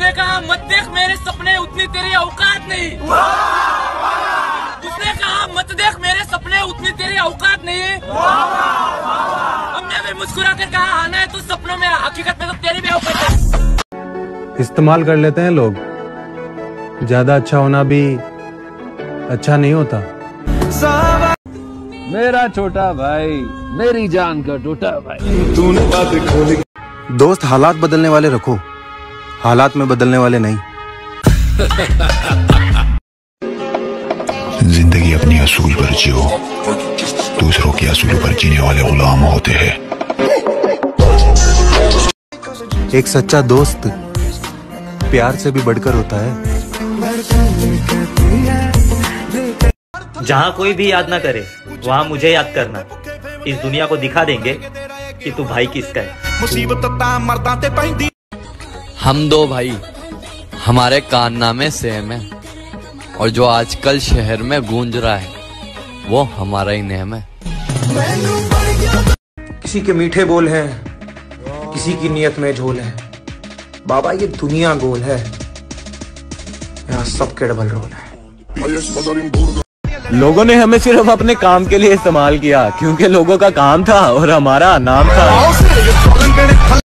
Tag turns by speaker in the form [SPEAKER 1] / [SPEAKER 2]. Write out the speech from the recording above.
[SPEAKER 1] उसने कहा मत देख मेरे सपने उतनी तेरी औकात नहीं। उसने कहा मत देख मेरे सपने उतनी तेरी औकात नहीं। हमने भी मुस्कुरा कर कहा आना है तो सपनों में हकीकत में तो तेरी भी औकात है।
[SPEAKER 2] इस्तेमाल कर लेते हैं लोग। ज़्यादा अच्छा होना भी अच्छा नहीं होता।
[SPEAKER 3] मेरा छोटा भाई मेरी जान का टूटा भाई।
[SPEAKER 2] दोस्त हालात बदलने वाले रखो। हालात में बदलने वाले नहीं।
[SPEAKER 4] ज़िंदगी अपनी असूल पर जियो। दूसरों के असूल पर जीने वाले गुलाम होते हैं।
[SPEAKER 2] एक सच्चा दोस्त प्यार से भी बढ़कर होता है।
[SPEAKER 5] जहाँ कोई भी याद ना करे वहाँ मुझे याद करना। इस दुनिया को दिखा देंगे कि तू भाई किसका है।
[SPEAKER 6] हम दो भाई हमारे कारनामे सेम है। और जो आजकल शहर में गूंज रहा है वो हमारा ही नेम है।
[SPEAKER 2] किसी के मीठे बोल हैं किसी की नियत में झोल है। बाबा ये दुनिया गोल है। यहाँ सबके डबल रोल है।
[SPEAKER 3] लोगों ने हमें सिर्फ़ अपने काम के लिए इस्तेमाल किया क्योंकि लोगों का काम था और हमारा नाम था।